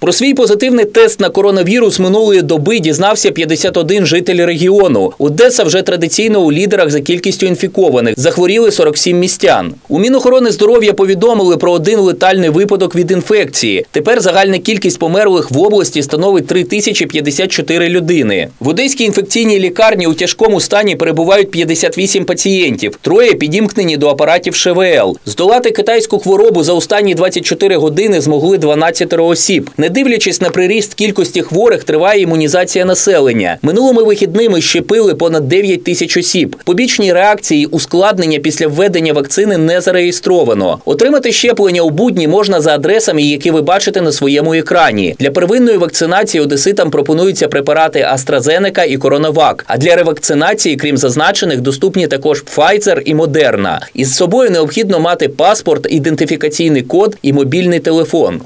Про свій позитивний тест на коронавірус минулої доби дізнався 51 житель регіону. Одеса вже традиційно у лідерах за кількістю інфікованих. Захворіли 47 містян. У Мінохорони здоров'я повідомили про один летальний випадок від інфекції. Тепер загальна кількість померлих в області становить 3054 людини. В Одеській інфекційній лікарні у тяжкому стані перебувають 58 пацієнтів. Троє підімкнені до апаратів ШВЛ. Здолати китайську хворобу за останні 24 години змогли 12 осіб. Дивлячись на приріст кількості хворих, триває імунізація населення. Минулими вихідними щепили понад 9 тисяч осіб. Побічні реакції ускладнення після введення вакцини не зареєстровано. Отримати щеплення у будні можна за адресами, які ви бачите на своєму екрані. Для первинної вакцинації одеситам пропонуються препарати AstraZeneca і CoronaVac. А для ревакцинації, крім зазначених, доступні також Pfizer і Moderna. Із собою необхідно мати паспорт, ідентифікаційний код і мобільний телефон.